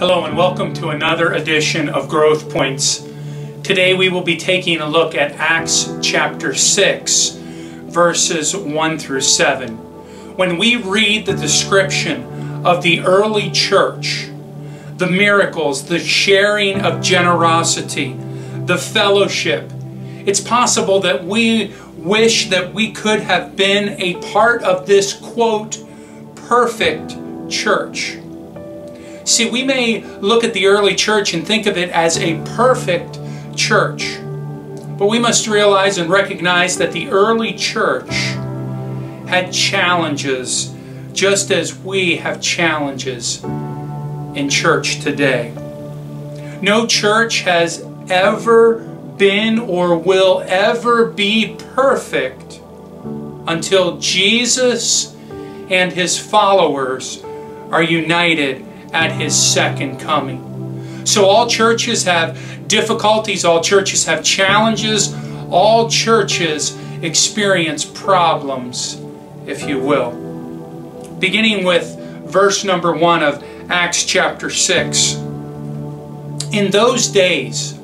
Hello and welcome to another edition of Growth Points. Today we will be taking a look at Acts chapter 6, verses 1 through 7. When we read the description of the early church, the miracles, the sharing of generosity, the fellowship, it's possible that we wish that we could have been a part of this quote, perfect church. See, we may look at the early church and think of it as a perfect church. But we must realize and recognize that the early church had challenges just as we have challenges in church today. No church has ever been or will ever be perfect until Jesus and his followers are united at his second coming. So all churches have difficulties, all churches have challenges, all churches experience problems, if you will. Beginning with verse number 1 of Acts chapter 6. In those days,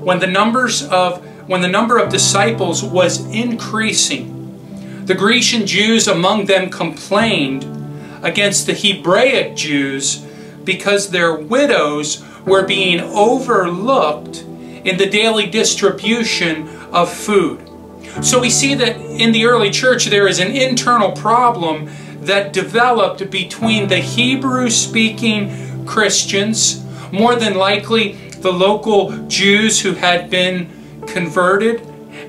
when the numbers of when the number of disciples was increasing, the Grecian Jews among them complained against the Hebraic Jews because their widows were being overlooked in the daily distribution of food. So we see that in the early church there is an internal problem that developed between the Hebrew speaking Christians, more than likely the local Jews who had been converted,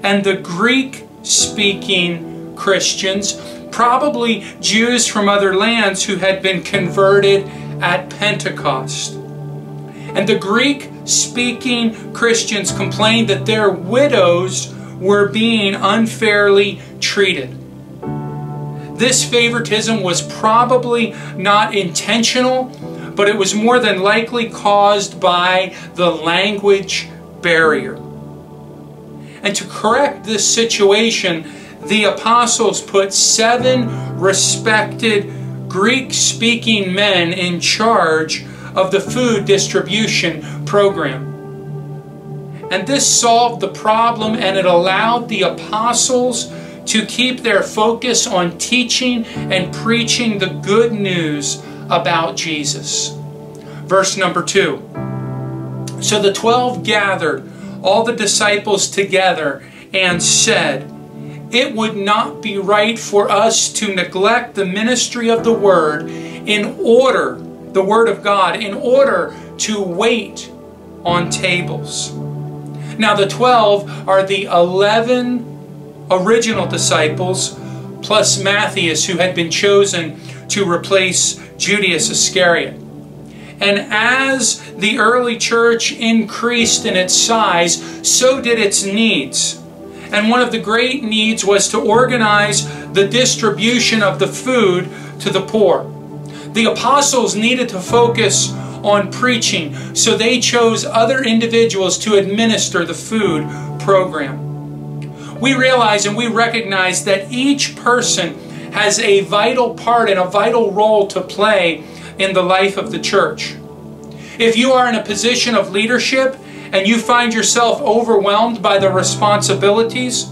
and the Greek speaking Christians, probably Jews from other lands who had been converted at Pentecost. And the Greek speaking Christians complained that their widows were being unfairly treated. This favoritism was probably not intentional, but it was more than likely caused by the language barrier. And to correct this situation, the apostles put seven respected Greek speaking men in charge of the food distribution program. And this solved the problem and it allowed the apostles to keep their focus on teaching and preaching the good news about Jesus. Verse number two. So the twelve gathered all the disciples together and said, it would not be right for us to neglect the ministry of the Word in order, the Word of God, in order to wait on tables. Now, the 12 are the 11 original disciples, plus Matthias, who had been chosen to replace Judas Iscariot. And as the early church increased in its size, so did its needs. And one of the great needs was to organize the distribution of the food to the poor. The apostles needed to focus on preaching, so they chose other individuals to administer the food program. We realize and we recognize that each person has a vital part and a vital role to play in the life of the church. If you are in a position of leadership, and you find yourself overwhelmed by the responsibilities,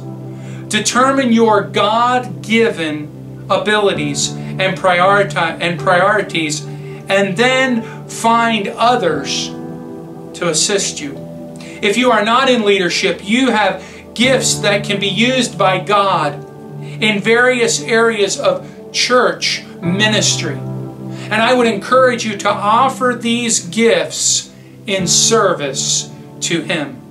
determine your God given abilities and, prioritize, and priorities, and then find others to assist you. If you are not in leadership, you have gifts that can be used by God in various areas of church ministry. And I would encourage you to offer these gifts in service to him.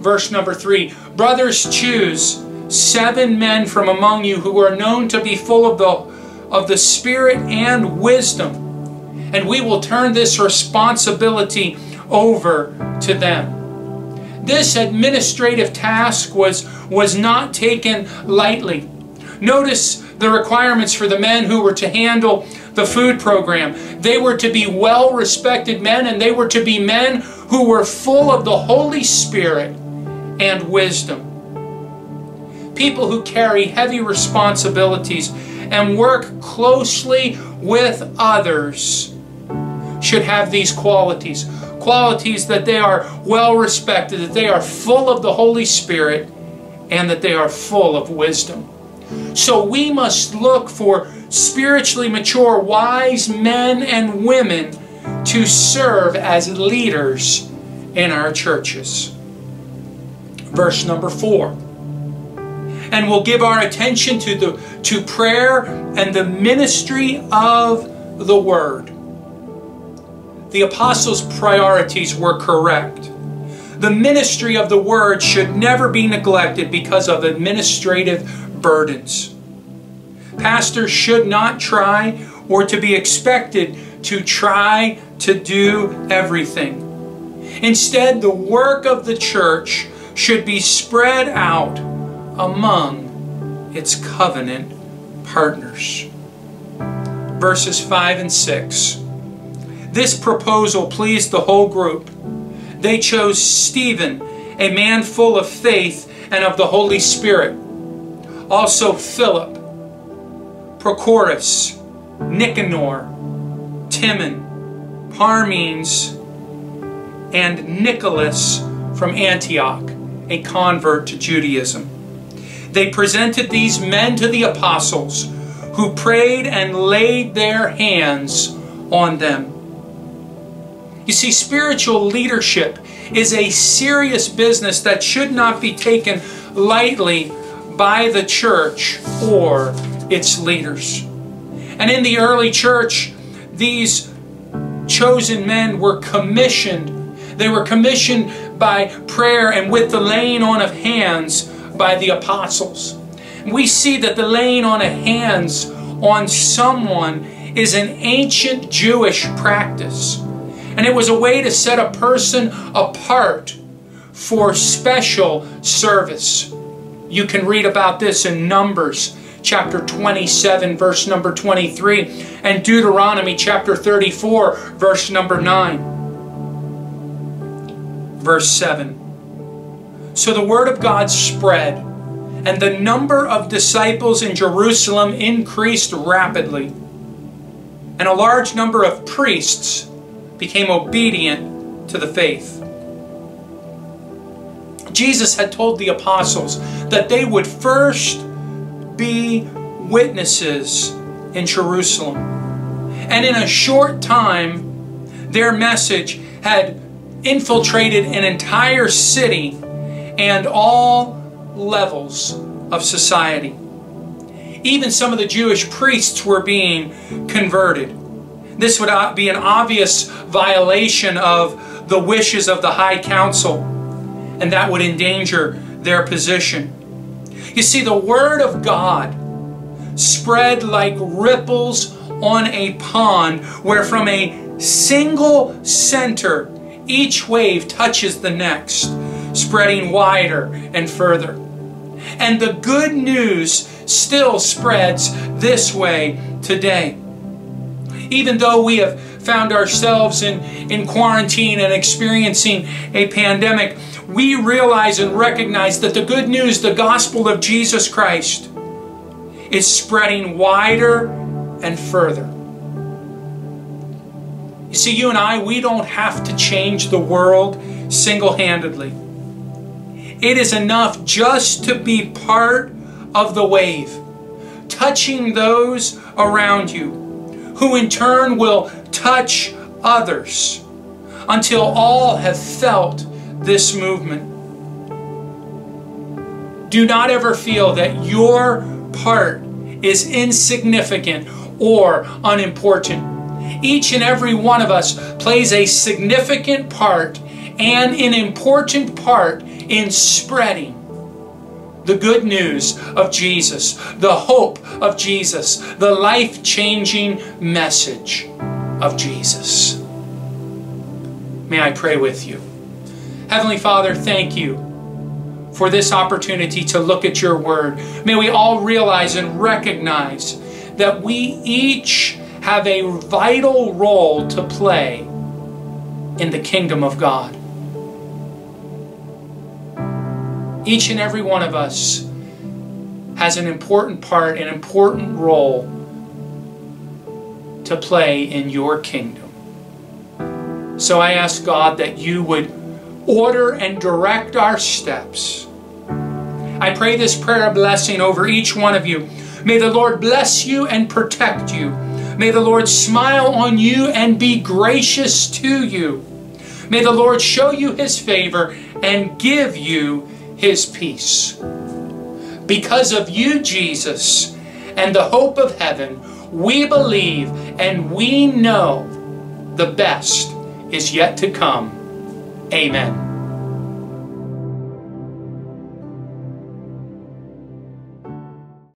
Verse number three Brothers, choose seven men from among you who are known to be full of the, of the Spirit and wisdom, and we will turn this responsibility over to them. This administrative task was, was not taken lightly. Notice the requirements for the men who were to handle the food program. They were to be well respected men and they were to be men who were full of the Holy Spirit and wisdom. People who carry heavy responsibilities and work closely with others should have these qualities qualities that they are well respected, that they are full of the Holy Spirit, and that they are full of wisdom. So we must look for spiritually mature, wise men and women to serve as leaders in our churches. Verse number four. And we'll give our attention to the to prayer and the ministry of the word. The apostles' priorities were correct. The ministry of the word should never be neglected because of administrative burdens. Pastors should not try or to be expected to try to do everything. Instead, the work of the church should be spread out among its covenant partners. Verses 5 and 6. This proposal pleased the whole group. They chose Stephen, a man full of faith and of the Holy Spirit. Also Philip, Prochorus, Nicanor, Timon, Parmenas, and Nicholas from Antioch, a convert to Judaism. They presented these men to the apostles, who prayed and laid their hands on them. You see, spiritual leadership is a serious business that should not be taken lightly by the church or its leaders. And in the early church, these chosen men were commissioned. They were commissioned by prayer and with the laying on of hands by the apostles. We see that the laying on of hands on someone is an ancient Jewish practice. And it was a way to set a person apart for special service. You can read about this in Numbers chapter 27 verse number 23 and Deuteronomy chapter 34 verse number 9. Verse 7. So the word of God spread and the number of disciples in Jerusalem increased rapidly. And a large number of priests became obedient to the faith. Jesus had told the apostles that they would first be witnesses in Jerusalem. And in a short time, their message had infiltrated an entire city and all levels of society. Even some of the Jewish priests were being converted. This would be an obvious violation of the wishes of the High Council, and that would endanger their position. You see, the Word of God spread like ripples on a pond where from a single center each wave touches the next, spreading wider and further. And the good news still spreads this way today even though we have found ourselves in, in quarantine and experiencing a pandemic, we realize and recognize that the good news, the gospel of Jesus Christ, is spreading wider and further. You see, you and I, we don't have to change the world single handedly. It is enough just to be part of the wave, touching those around you who in turn will touch others until all have felt this movement. Do not ever feel that your part is insignificant or unimportant. Each and every one of us plays a significant part and an important part in spreading the good news of Jesus, the hope of Jesus, the life changing message of Jesus. May I pray with you. Heavenly Father, thank you for this opportunity to look at your word. May we all realize and recognize that we each have a vital role to play in the kingdom of God. Each and every one of us has an important part, an important role to play in your kingdom. So I ask God that you would order and direct our steps. I pray this prayer blessing over each one of you. May the Lord bless you and protect you. May the Lord smile on you and be gracious to you. May the Lord show you his favor and give you his peace. Because of you, Jesus, and the hope of heaven, we believe and we know the best is yet to come. Amen.